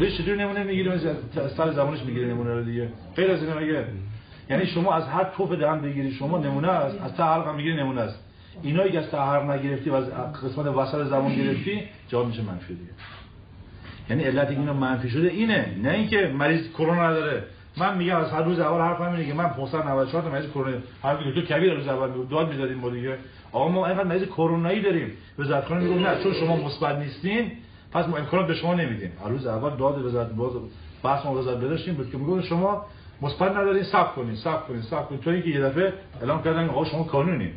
خودش چطور نمونه می‌گیره از سر زبانش می‌گیره نمونه رو دیگه. غیر از اینه مگه؟ یعنی شما از هر توپ دهن بگیری شما نمونه است. از تا حلق هم می‌گیری نمونه است. اینایی که از تا حلق نگرفتی و از قسمت وسط زبان گرفتی جواب میشه منفی دیگه. یعنی علت اینو منفی شده اینه. نه اینکه مریض کرونا نداره. من میگم از هر روز اول حرفم اینه که من 594 تا مریض کرونا هر دکتر کبیر روز اول می‌گفت داد می‌دادیم ما دیگه. آقا ما اینقدر مریض کرونایی داریم. وزارت خانه میگه نه چون شما مثبت نیستین پس ما امکانات به شما نمیدیم. روز اول داد وزارت باز بحث ما وزارت بداشتیم. بود که میگه شما مثبت ندارین صبر کنین صبر کنین صبر کنین. تو اینکه یه دفعه اعلام کردن آقا شما قانونی